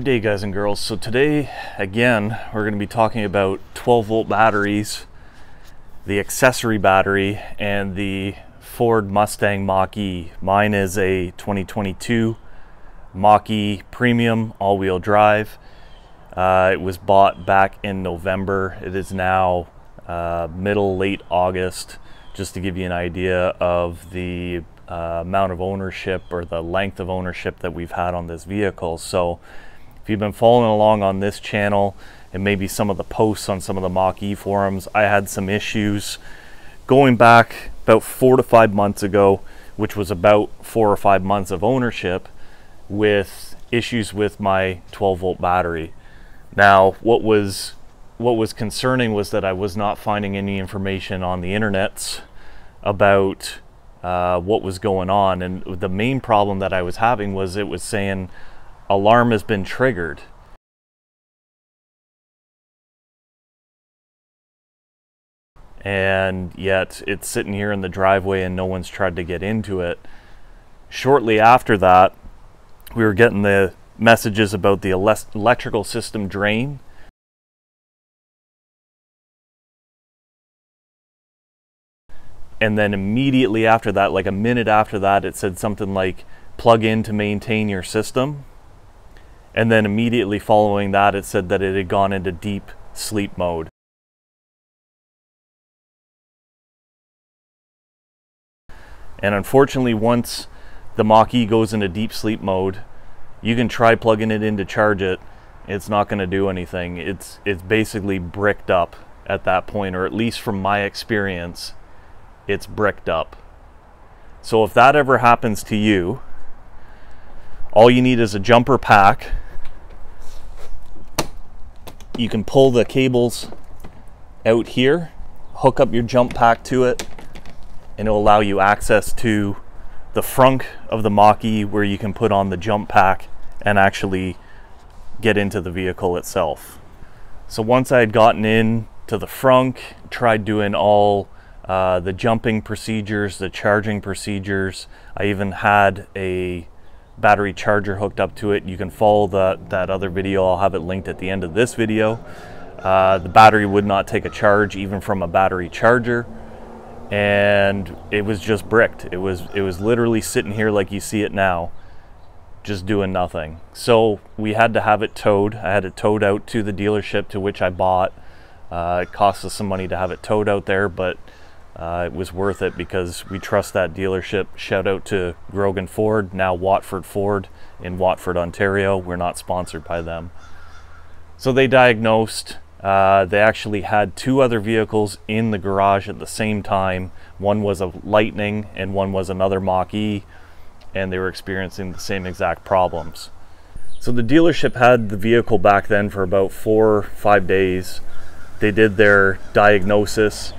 Good day guys and girls. So today, again, we're going to be talking about 12 volt batteries, the accessory battery, and the Ford Mustang Mach-E. Mine is a 2022 Mach-E Premium all-wheel drive. Uh, it was bought back in November. It is now uh, middle, late August, just to give you an idea of the uh, amount of ownership or the length of ownership that we've had on this vehicle. So you've been following along on this channel and maybe some of the posts on some of the Mach-E forums, I had some issues going back about four to five months ago, which was about four or five months of ownership with issues with my 12 volt battery. Now, what was what was concerning was that I was not finding any information on the internets about uh, what was going on, and the main problem that I was having was it was saying alarm has been triggered. And yet it's sitting here in the driveway and no one's tried to get into it. Shortly after that, we were getting the messages about the electrical system drain. And then immediately after that, like a minute after that, it said something like plug in to maintain your system. And then immediately following that, it said that it had gone into deep sleep mode. And unfortunately, once the Mach-E goes into deep sleep mode, you can try plugging it in to charge it. It's not going to do anything. It's it's basically bricked up at that point, or at least from my experience, it's bricked up. So if that ever happens to you, all you need is a jumper pack. You can pull the cables out here, hook up your jump pack to it, and it'll allow you access to the frunk of the Mach-E where you can put on the jump pack and actually get into the vehicle itself. So once I had gotten in to the frunk, tried doing all uh, the jumping procedures, the charging procedures, I even had a battery charger hooked up to it. You can follow that, that other video. I'll have it linked at the end of this video. Uh, the battery would not take a charge even from a battery charger and it was just bricked. It was it was literally sitting here like you see it now, just doing nothing. So we had to have it towed. I had it towed out to the dealership to which I bought. Uh, it cost us some money to have it towed out there, but uh, it was worth it because we trust that dealership. Shout out to Grogan Ford, now Watford Ford in Watford, Ontario. We're not sponsored by them. So they diagnosed uh, they actually had two other vehicles in the garage at the same time. One was a Lightning and one was another Mach-E, and they were experiencing the same exact problems. So the dealership had the vehicle back then for about four, five days. They did their diagnosis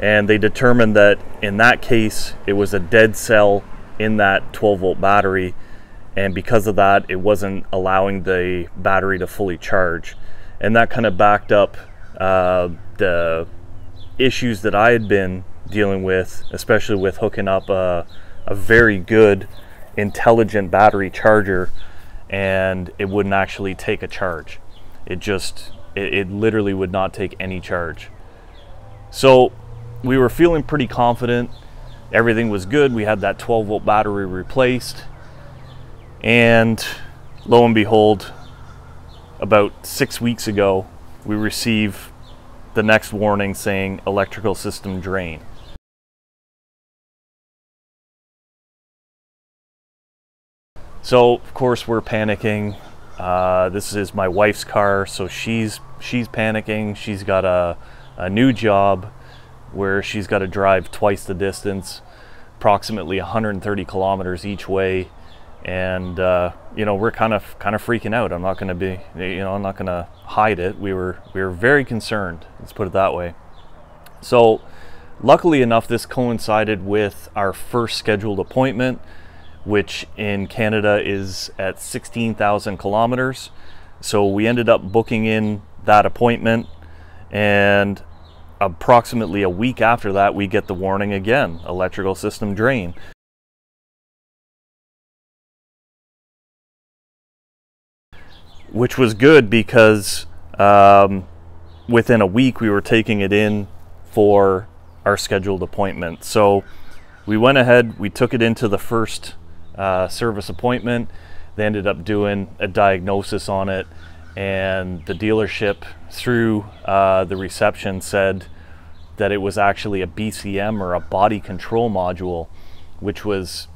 and they determined that in that case, it was a dead cell in that 12 volt battery. And because of that, it wasn't allowing the battery to fully charge and that kind of backed up uh, the issues that I had been dealing with, especially with hooking up a, a very good, intelligent battery charger, and it wouldn't actually take a charge. It just, it, it literally would not take any charge. So we were feeling pretty confident. Everything was good. We had that 12 volt battery replaced. And lo and behold, about six weeks ago, we receive the next warning saying electrical system drain. So of course we're panicking. Uh, this is my wife's car, so she's she's panicking. She's got a, a new job where she's got to drive twice the distance, approximately 130 kilometers each way and uh, you know we're kind of kind of freaking out. I'm not going to be you know I'm not going to hide it. We were we were very concerned. Let's put it that way. So luckily enough, this coincided with our first scheduled appointment, which in Canada is at 16,000 kilometers. So we ended up booking in that appointment, and approximately a week after that, we get the warning again: electrical system drain. which was good because um, within a week we were taking it in for our scheduled appointment. So we went ahead, we took it into the first uh, service appointment. They ended up doing a diagnosis on it, and the dealership, through uh, the reception, said that it was actually a BCM or a body control module, which was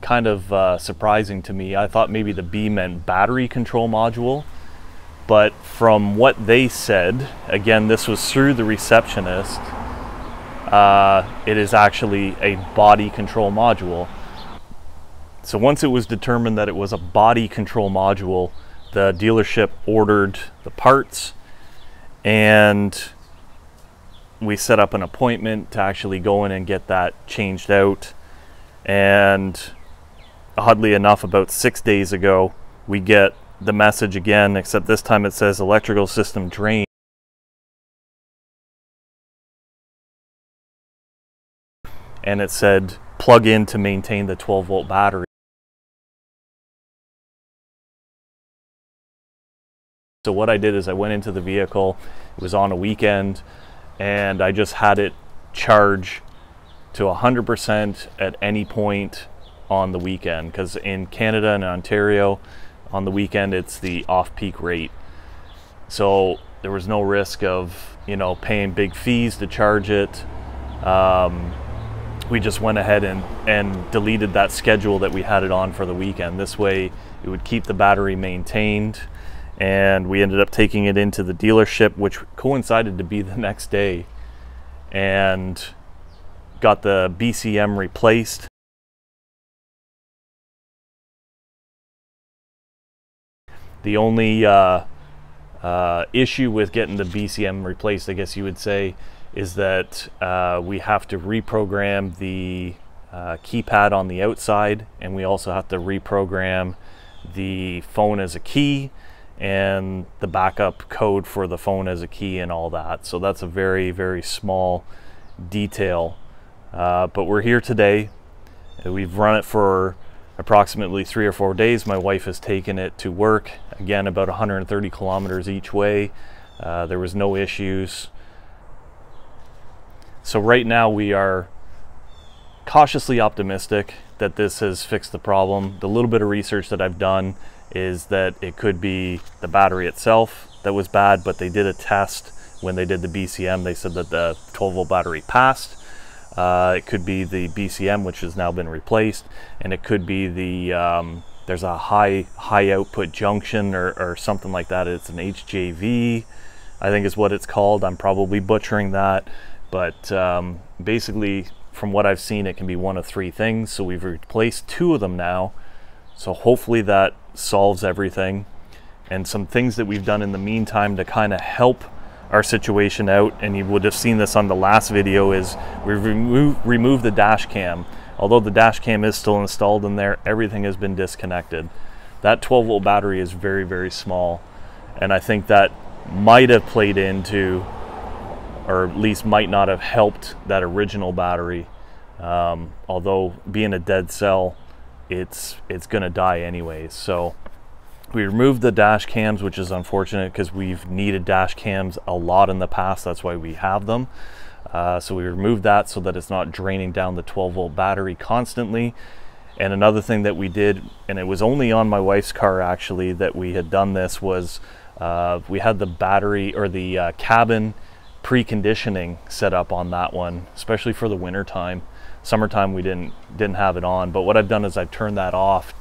kind of uh, surprising to me. I thought maybe the B meant battery control module, but from what they said, again, this was through the receptionist, uh, it is actually a body control module. So once it was determined that it was a body control module, the dealership ordered the parts and we set up an appointment to actually go in and get that changed out. And oddly enough, about six days ago, we get the message again, except this time it says electrical system drain. And it said plug in to maintain the 12 volt battery. So what I did is I went into the vehicle, it was on a weekend, and I just had it charge to 100% at any point on the weekend because in Canada and Ontario on the weekend it's the off-peak rate. So there was no risk of you know paying big fees to charge it. Um, we just went ahead and, and deleted that schedule that we had it on for the weekend. This way it would keep the battery maintained and we ended up taking it into the dealership which coincided to be the next day and got the BCM replaced. The only uh, uh, issue with getting the BCM replaced, I guess you would say, is that uh, we have to reprogram the uh, keypad on the outside, and we also have to reprogram the phone as a key and the backup code for the phone as a key and all that. So that's a very, very small detail. Uh, but we're here today. We've run it for approximately three or four days. My wife has taken it to work, again, about 130 kilometers each way. Uh, there was no issues. So right now we are cautiously optimistic that this has fixed the problem. The little bit of research that I've done is that it could be the battery itself that was bad, but they did a test when they did the BCM. They said that the 12 volt battery passed uh, it could be the BCM, which has now been replaced, and it could be the um, there's a high high output junction or, or something like that. It's an HJV, I think is what it's called. I'm probably butchering that, but um, basically, from what I've seen, it can be one of three things. So we've replaced two of them now. So hopefully that solves everything. And some things that we've done in the meantime to kind of help our situation out, and you would have seen this on the last video, is we've removed, removed the dash cam. Although the dash cam is still installed in there, everything has been disconnected. That 12 volt battery is very, very small. And I think that might have played into, or at least might not have helped that original battery. Um, although being a dead cell, it's, it's gonna die anyways. So we removed the dash cams, which is unfortunate because we've needed dash cams a lot in the past. That's why we have them. Uh, so we removed that so that it's not draining down the 12 volt battery constantly. And another thing that we did, and it was only on my wife's car actually that we had done this, was uh, we had the battery or the uh, cabin preconditioning set up on that one, especially for the winter time. Summertime we didn't didn't have it on, but what I've done is I've turned that off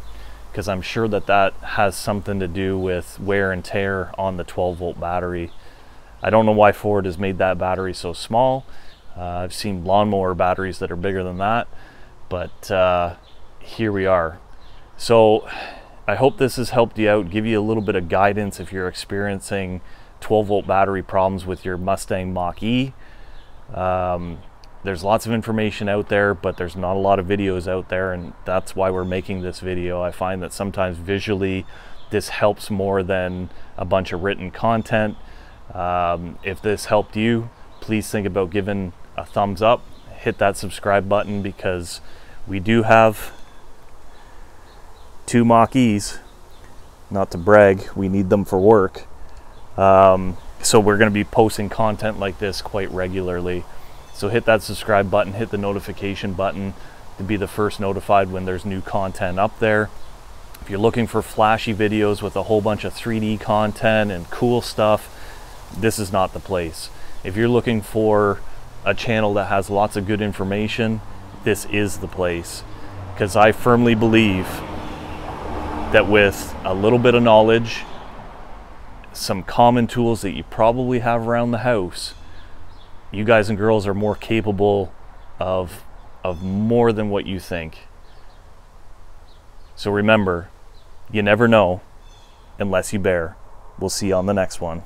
because I'm sure that that has something to do with wear and tear on the 12 volt battery. I don't know why Ford has made that battery so small. Uh, I've seen lawnmower batteries that are bigger than that, but uh, here we are. So I hope this has helped you out, give you a little bit of guidance if you're experiencing 12 volt battery problems with your Mustang Mach-E. Um, there's lots of information out there, but there's not a lot of videos out there, and that's why we're making this video. I find that sometimes visually this helps more than a bunch of written content. Um, if this helped you, please think about giving a thumbs up, hit that subscribe button because we do have two Mach-E's Not to brag, we need them for work. Um, so we're going to be posting content like this quite regularly. So hit that subscribe button, hit the notification button to be the first notified when there's new content up there. If you're looking for flashy videos with a whole bunch of 3D content and cool stuff, this is not the place. If you're looking for a channel that has lots of good information, this is the place. Because I firmly believe that with a little bit of knowledge, some common tools that you probably have around the house, you guys and girls are more capable of, of more than what you think. So remember, you never know unless you bear. We'll see you on the next one.